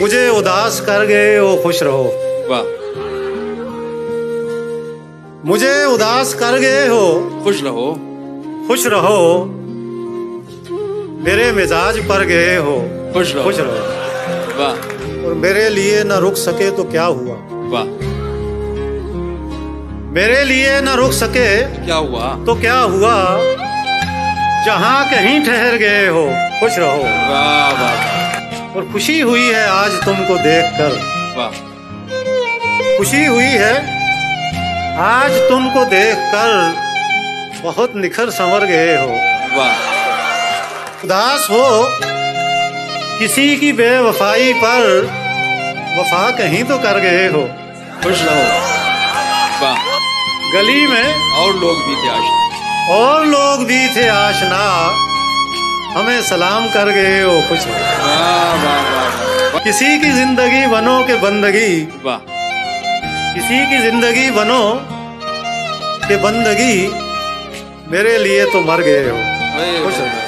मुझे उदास कर गए हो खुश रहो। वाह। मुझे उदास कर गए हो। खुश रहो। खुश रहो। मेरे मिजाज पर गए हो। खुश रहो। खुश रहो। वाह। और मेरे लिए ना रुक सके तो क्या हुआ? वाह। मेरे लिए न रुक सके क्या हुआ? तो क्या हुआ? जहाँ कहीं ठहर गए हो। खुश रहो। वाह वाह। और खुशी हुई है आज तुमको देखकर। वाह। खुशी हुई है आज तुमको देखकर। बहुत निखर संवर गए हो। वाह। उदास हो किसी की बेवफाई पर। वफा कहीं तो कर गए हो। खुश रहो। वाह। गली में और लोग भी थे आशना और लोग भी थे आशना। हमें सलाम कर गए हो खुश किसी की ज़िंदगी बनो के बंदगी। वाह। किसी की ज़िंदगी बनो के बंदगी मेरे लिए तो मर गए हो। खुश रहो।